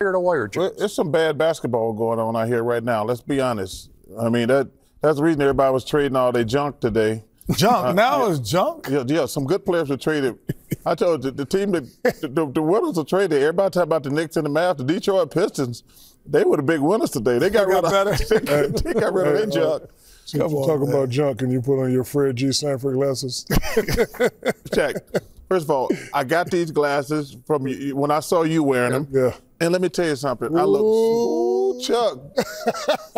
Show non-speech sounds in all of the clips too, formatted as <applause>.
to wire, James? Well, There's some bad basketball going on out here right now. Let's be honest. I mean that that's the reason everybody was trading all their junk today. Junk. now it's junk. Yeah, yeah, some good players were traded. I told you, the, the team that the, the, the winners were traded. Everybody talk about the Knicks and the Mavs. The Detroit Pistons, they were the big winners today. They got They got rid got of better. <laughs> they got rid of their Hey, uh, junk. Since Come you on, talk man. about junk and you put on your Fred G. Sanford glasses. Check. First of all, I got these glasses from you when I saw you wearing them. Yeah. And let me tell you something. I look, ooh, Chuck.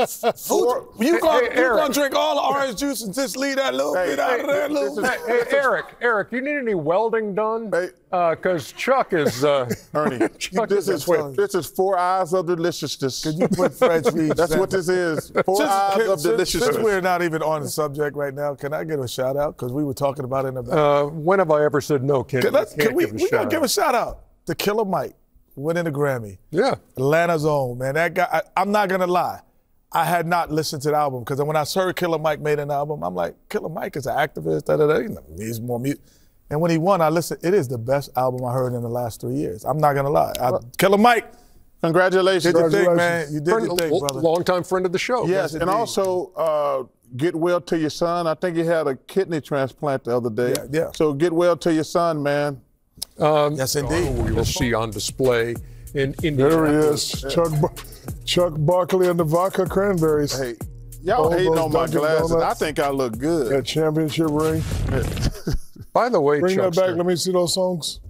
<laughs> Four- You gonna, hey, you gonna drink all the orange juice and just leave that little Hey, bit out hey, of there? this Little is- bit? Hey, Eric, Eric, you need any welding done? Hey. Because Chuck is. Uh, Ernie, <laughs> Chuck this is is this is four eyes of deliciousness. Can you put French <laughs> Reed? That's what this is. Four Since, eyes can- of since- since we're not even on the subject right now, can I get a shout out? Because we were talking about it in the back. uh, when have I ever said no, Kenny? can, can't we, give a we gotta give a shout out to Killer Mike, winning the Grammy. Yeah. Atlanta's own, man. That guy, I, I'm not gonna lie. I had not listened to the album because when I heard Killer Mike made an album, I'm like, Killer Mike is an activist, da da da. Know, needs more music. And when he won, I listened. It is the best album I heard in the last three years. I'm not gonna lie. I, Killer Mike, Congratulations. did your thing, man. You did Friend, your thing, brother. longtime friend of the show. Yes, and also uh, get well to your son. I think he had a kidney transplant the other day. Yeah, yeah. So get well to your son, man. Um, yes, indeed. We will see on display in There he is, Chuck, Bar- Chuck Barkley and the vodka cranberries. Hey, y'all All hating on my Dunkin' glasses. I think I look good. That championship ring. <laughs> By the way, Bring that back. Let me see those songs.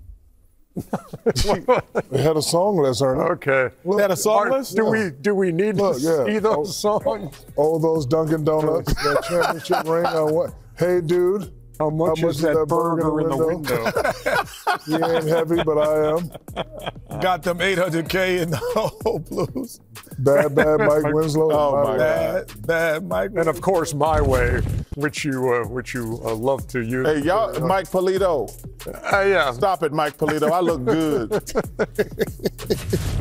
<laughs> they had a song last Ernie. Okay. They had a song Are- list? do we do we need Look, to yeah. see those songs? All those Dunkin' Donuts, that championship <laughs> ring. On what? Hey, dude. How much, is, that, burger, in the window? <laughs> You ain't heavy, but I am. Got them 800K in the <laughs> whole blues. Bad, bad Mike <laughs> Winslow. Oh, my God. Bad, bad, Mike. and of course, my way, which you uh, which you uh, love to use. Hey, y'all, Mike Polito. Uh, yeah. Stop it, Mike Polito. I look good.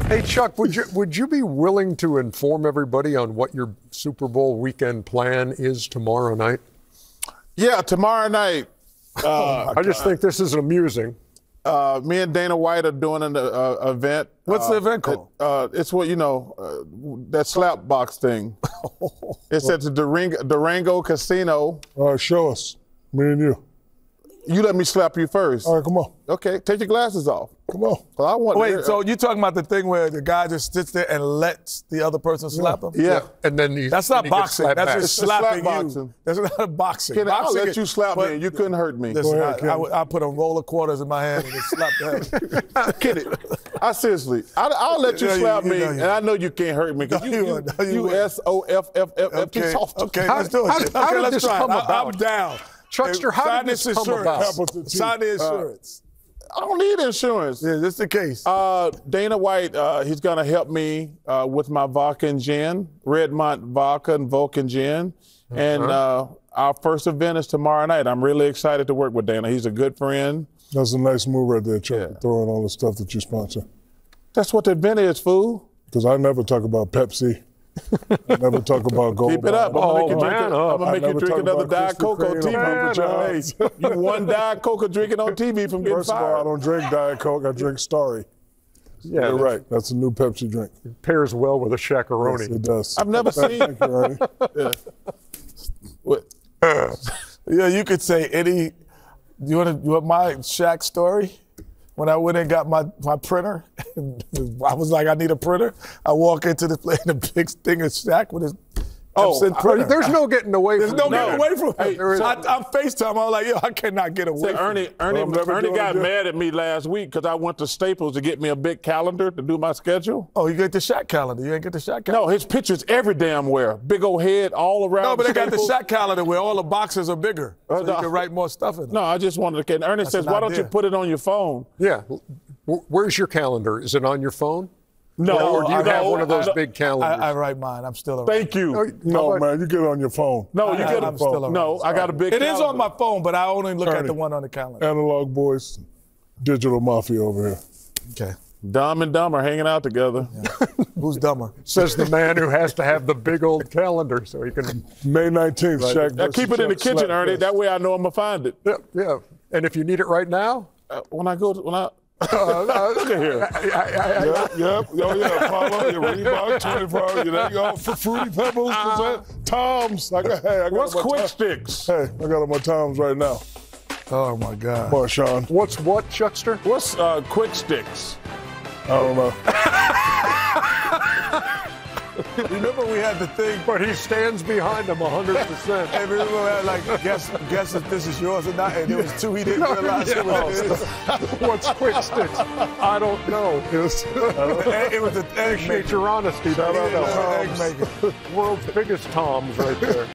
Hey Chuck, would you would you be willing to inform everybody on what your Super Bowl weekend plan is tomorrow night? Yeah, tomorrow night, <laughs> uh, I just think this is amusing. uh, me and Dana White are doing an uh, event. What's uh, the event called? Uh, it's what you know, uh, that slap box thing. it's at the Durango, Durango Casino. All right, show us. Me and you. You let me slap you first. All right, come on. Okay, take your glasses off. Come on. 'Cause I want. To Wait, so you talking about the thing where the guy just sits there and lets the other person slap him? yeah. And then you, That's not he boxing. That's back. just It's slap slapping you. boxing. That's not a <laughs> boxing. Kenny, I'll let is- you slap me. You couldn't hurt me. Listen, ahead, I, I, I put a roll of quarters in my hand and just slap that. <laughs> <laughs> Kenny, I seriously, I, I'll let you No, you- slap you me, know you- and I know you can't hurt me because No, you, you you, won't. You you won't. S O F F F F too Okay, soft. okay, let's do it. how- okay, did let's this try. come it. I, about? I'm down. Chuckster, how Sign did this come insurance. about? Capital T. Sign the insurance. I don't need insurance. yeah, that's the case. Uh, Dana White, uh, he's going to help me uh, with my vodka and gin, Redmont vodka and Vulcan gin. And uh, our first event is tomorrow night. I'm really excited to work with Dana. He's a good friend. That's a nice move right there, Chuck, throwing all the stuff that you sponsor. That's what the event is, fool. Because I never talk about Pepsi. I never talk about Gold. Keep it up. I'm Bond. gonna make oh, you Oh, drink, man a, oh. up. I'm gonna make you drink another Diet Coke on TV. or Papa Hey, you <laughs> one Diet Coke drinking on TV from getting First of all, I don't drink Diet Coke. I drink Starry. yeah, You're right. That's a new Pepsi drink. It Pairs well with a Shaq-a-Roni. Yes, it does. I've never seen. you, Ernie. <laughs> What? yeah, you could say any. You want to? You want my Shaq story? When I went and got my, my printer, <laughs> I was like, I need a printer. I walk into the <laughs> a big thing of Shaq with his Oh, I- There's no getting away from. There's from no getting away from Hey, it. there is- I, I'm FaceTime. I'm like, yo, I cannot get away. Say, from Ernie, it. Ernie, I'm Ernie got it. mad at me last week because I went to Staples to get me a big calendar to do my schedule. Oh, you get the shot calendar. You ain't get the shot calendar. No, his pictures every damn where. Big old head all around. No, but they got the shot calendar where all the boxes are bigger, so Uh, you can write more stuff in it. No, I just wanted to. And Ernie says, an "Why don't you put it on your phone?" Yeah. Where's your calendar? Is it on your phone? No, Or do you I- have no, one of those I- big calendars? I write mine. I'm still around. Thank you. How No, about- man, you get it on your phone. No, you I- get I'm a still around. No, I got a big. It is on my phone, but I only look at the one on the calendar. Analog boys, digital mafia over here. Okay. Dumb and Dumber hanging out together. <laughs> Who's dumber? Says the man who has to have the big old calendar so he can. May 19th, Shaq. I versus keep it in the kitchen, Ernie. fest. That way I know I'm gonna find it. Yeah, yeah. And if you need it right now, Uh, when I go, to, when I Uh, uh, Look at here. Yep, yep. Oh, yeah. Papa, your Reebok, 24 hours. There you go. For Fruity Pebbles, present uh, Tom's. I got, hey, I got What's quick Tom- sticks? Hey, I got on my Tom's right now. Oh my God. Come Sean. What's what, Chuckster? What's uh, quick sticks? I don't know. <laughs> Remember we had the thing. But he stands behind him 100%. Hey, remember we had like guess guess if this is yours or not, and there was two he didn't realize it was. <laughs> What's quick sticks? I don't know. <laughs> It was, It, it was the egg Appreciate your honesty. Shout out Daniel. to Egg maker. World's biggest Toms right there.